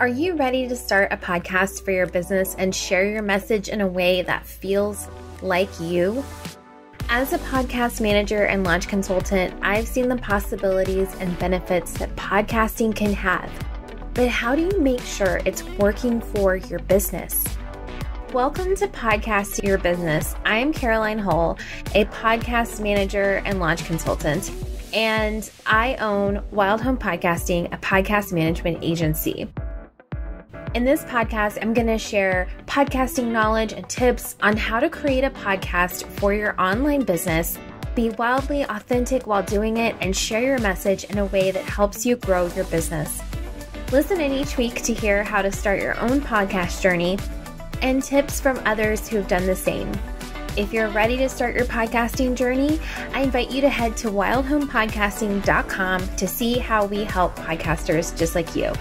Are you ready to start a podcast for your business and share your message in a way that feels like you? As a podcast manager and launch consultant, I've seen the possibilities and benefits that podcasting can have. But how do you make sure it's working for your business? Welcome to Podcast Your Business. I'm Caroline Hull, a podcast manager and launch consultant, and I own Wild Home Podcasting, a podcast management agency. In this podcast, I'm going to share podcasting knowledge and tips on how to create a podcast for your online business, be wildly authentic while doing it, and share your message in a way that helps you grow your business. Listen in each week to hear how to start your own podcast journey and tips from others who've done the same. If you're ready to start your podcasting journey, I invite you to head to wildhomepodcasting.com to see how we help podcasters just like you.